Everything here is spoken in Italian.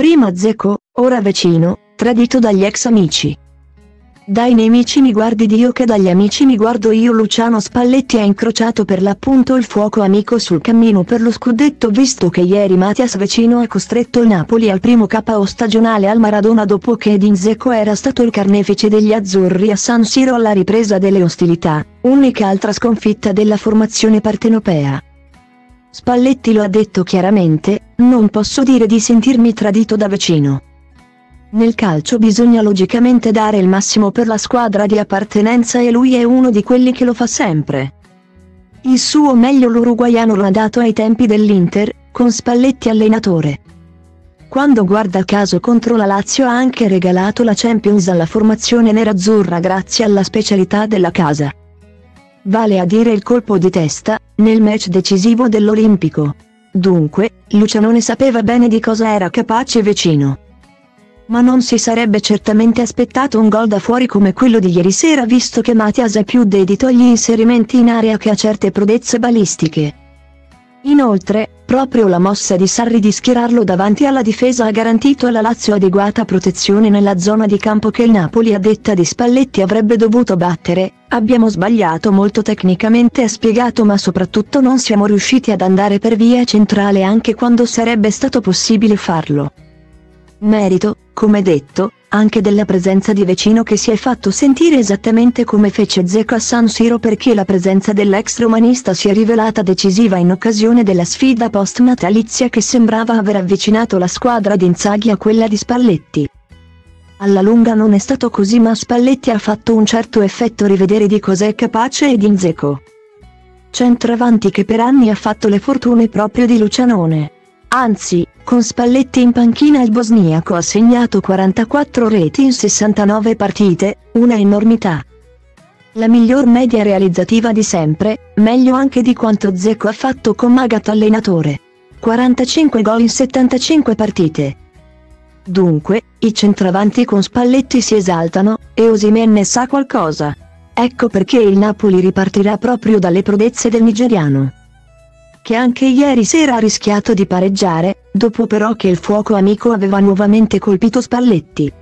Prima Zeco, ora Vecino, tradito dagli ex amici. Dai nemici mi guardi Dio che dagli amici mi guardo io Luciano Spalletti ha incrociato per l'appunto il fuoco amico sul cammino per lo scudetto visto che ieri Matias Vecino ha costretto il Napoli al primo KO stagionale al Maradona dopo che Edin Dzeko era stato il carnefice degli azzurri a San Siro alla ripresa delle ostilità, unica altra sconfitta della formazione partenopea. Spalletti lo ha detto chiaramente, non posso dire di sentirmi tradito da vicino. Nel calcio bisogna logicamente dare il massimo per la squadra di appartenenza e lui è uno di quelli che lo fa sempre. Il suo meglio l'uruguaiano lo ha dato ai tempi dell'Inter, con Spalletti allenatore. Quando guarda caso contro la Lazio ha anche regalato la Champions alla formazione nerazzurra grazie alla specialità della casa. Vale a dire il colpo di testa, nel match decisivo dell'Olimpico. Dunque, Lucianone sapeva bene di cosa era capace vicino ma non si sarebbe certamente aspettato un gol da fuori come quello di ieri sera visto che Matias è più dedito agli inserimenti in area che a certe prodezze balistiche. Inoltre, proprio la mossa di Sarri di schierarlo davanti alla difesa ha garantito alla Lazio adeguata protezione nella zona di campo che il Napoli a detta di Spalletti avrebbe dovuto battere, abbiamo sbagliato molto tecnicamente ha spiegato ma soprattutto non siamo riusciti ad andare per via centrale anche quando sarebbe stato possibile farlo. Merito, come detto, anche della presenza di Vecino che si è fatto sentire esattamente come fece Zeco a San Siro perché la presenza dell'ex romanista si è rivelata decisiva in occasione della sfida post-natalizia che sembrava aver avvicinato la squadra di Inzaghi a quella di Spalletti. Alla lunga non è stato così ma Spalletti ha fatto un certo effetto rivedere di cos'è capace ed in Zeco. Centravanti che per anni ha fatto le fortune proprio di Lucianone. Anzi, con Spalletti in panchina il bosniaco ha segnato 44 reti in 69 partite, una enormità. La miglior media realizzativa di sempre, meglio anche di quanto Zecco ha fatto con Magat allenatore. 45 gol in 75 partite. Dunque, i centravanti con Spalletti si esaltano, e Osimenne sa qualcosa. Ecco perché il Napoli ripartirà proprio dalle prodezze del nigeriano che anche ieri sera ha rischiato di pareggiare, dopo però che il fuoco amico aveva nuovamente colpito Spalletti.